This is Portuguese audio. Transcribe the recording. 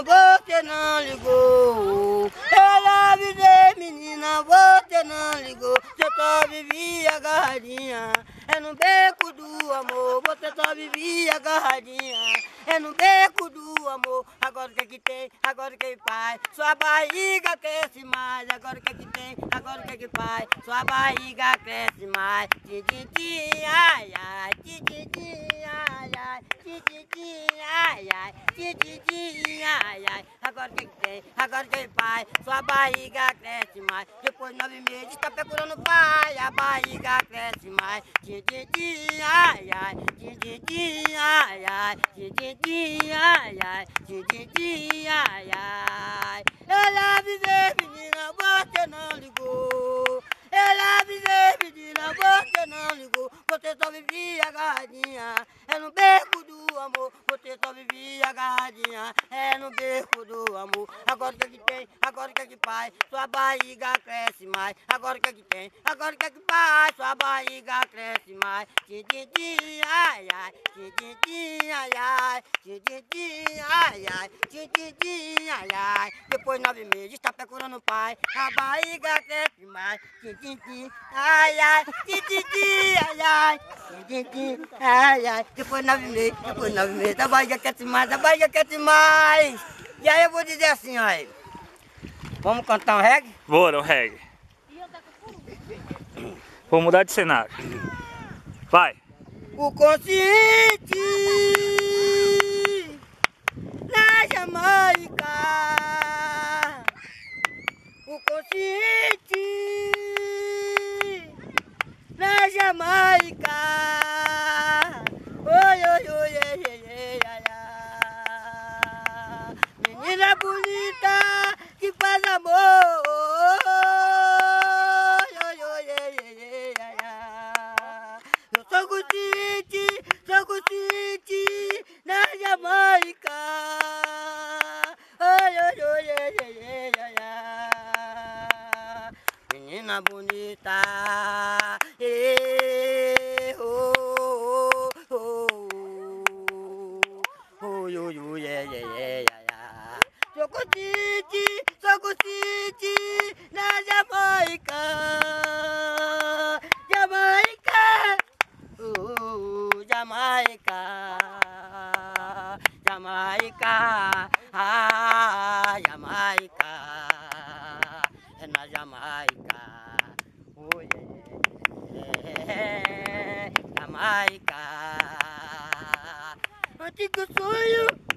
você não ligou. Eu avisei, menina, você não ligou. Você só vivia agarradinha. É no beco do amor, você só vivia agarradinha. É no beco do amor, agora o que é que tem, agora o que é que faz? Sua barriga cresce mais, agora o que é que tem, agora o que é que faz? Sua barriga cresce mais. Ti, ti, ti, ai, ai, ti, ai, ai, ai, ai, ti, ti, ti, ai, ai. Agora o tem, agora o que é que faz? Sua barriga cresce mais. Depois de nove meses, tá procurando pai, a barriga cresce mais. Ti, ti, ti, ai, ai, ti, ti, ti, ai, ai, ti, ti, ti, ai, ai, ti, ti, ti, ai, ai. Ela avisei, menina, você não ligou. Ela avisei, menina, você não ligou. Você só vivia agarradinha. É no beco do só vivia agarradinha. É no beco do amor. Agora o que é que tem? Agora o que é que faz? Sua barriga cresce mais. Agora o que é que tem? Agora o que é que faz? Sua barriga cresce mais. Ti, ti, ti, ai, ai. Ti, ti, ti, ai, ai. Ti, ti, ti, ai, ai. Ti, ti, ti, ai, ai. Depois de nove meses, tá procurando pai. A barriga cresce mais. Ti, ti, ti, ai, ai. Ti, ti, ti, ai, ai. Ti, ai, ai. Depois de nove meses, depois de nove meses, a barriga cresce mais, a barriga cresce mais. E aí eu vou dizer assim, olha. Vamos cantar um reggae? Bora, o reggae. Vou mudar de cenário. Vai. O consciente na Jamaica. O consciente na Jamaica. Oi, oi, oi, ei, ei, ei, ai, ai. Menina bonita que faz amor. Oi, oi, ei, ei, ei, ai, ai. Eu sou consciente, sou consciente na Jamaica. Oi, oi, oi, ei, ei, ei, ai, ai. Menina bonita, eh, oh, oh, oh. Oi, oi, oi, ei, ei, ei, ai, ai. Sou consciente, sou consciente na Jamaica. Jamaica, uh, Jamaica, Jamaica, ah, Jamaica, é na Jamaica, Jamaica. What you go for you?